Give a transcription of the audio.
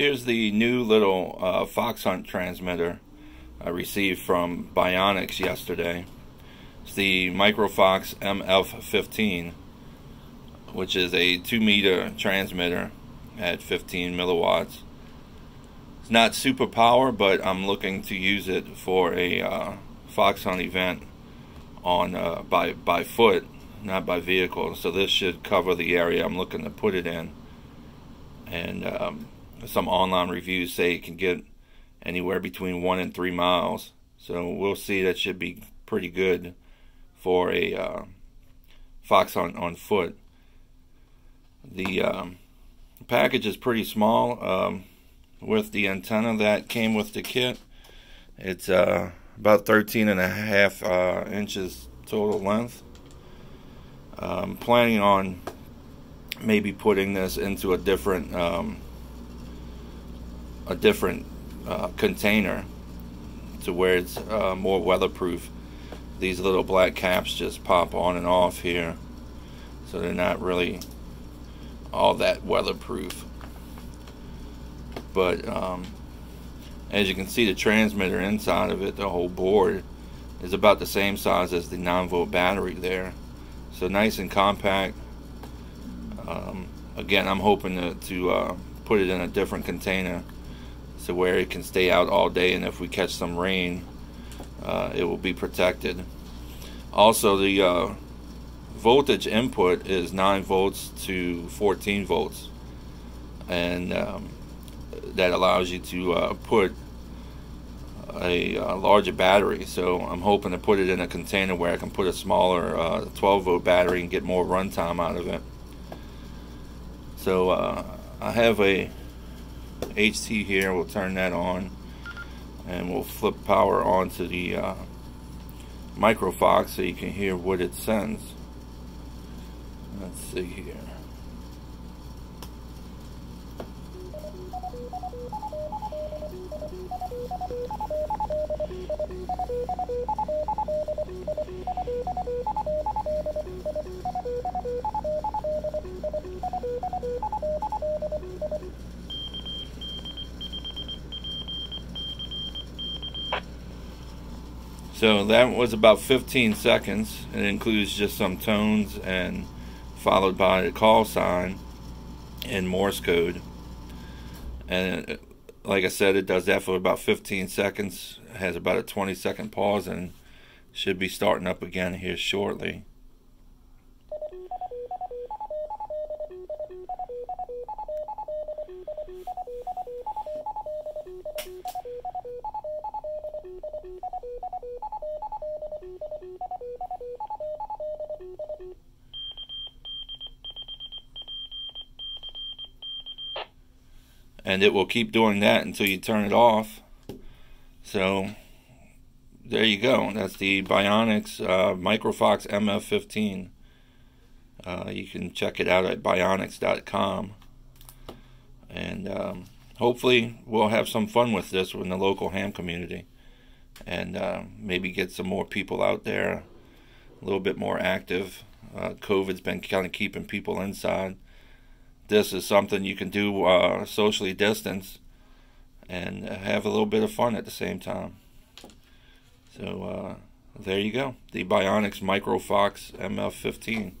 Here's the new little uh, Fox Hunt transmitter I received from Byonics yesterday. It's the Microfox MF15, which is a 2 meter transmitter at 15 milliwatts. It's not super power, but I'm looking to use it for a uh, Fox Hunt event on uh, by by foot, not by vehicle. So this should cover the area I'm looking to put it in. And um, some online reviews say it can get anywhere between one and three miles. So we'll see. That should be pretty good for a uh, fox on on foot. The um, package is pretty small um, with the antenna that came with the kit. It's uh, about 13 and a half uh, inches total length. I'm planning on maybe putting this into a different um, a different uh, container to where it's uh, more weatherproof. These little black caps just pop on and off here, so they're not really all that weatherproof. But um, as you can see, the transmitter inside of it, the whole board, is about the same size as the 9 volt battery there. So nice and compact. Um, again, I'm hoping to, to uh, put it in a different container so where it can stay out all day and if we catch some rain uh, it will be protected. Also the uh, voltage input is 9 volts to 14 volts. And um, that allows you to uh, put a, a, uh, larger battery. So I'm hoping to put it in a container where I can put a smaller uh, 12 volt battery and get more runtime out of it. So uh, I have a HT here. We'll turn that on and we'll flip power onto the uh, Microfox so you can hear what it sends. Let's see here. So that was about 15 seconds. It includes just some tones and followed by a call sign in Morse code. And it, like I said, it does that for about 15 seconds. It has about a 20 second pause and should be starting up again here shortly. And it will keep doing that until you turn it off. So there you go. That's the Byonics uh, Microfox MF15. Uh, you can check it out at byonics.com. And um, hopefully we'll have some fun with this in the local ham community. And uh, maybe get some more people out there a little bit more active. Uh, COVID's been kind of keeping people inside this is something you can do uh, socially distance and have a little bit of fun at the same time. So uh, there you go, the Byonics Microfox MF15.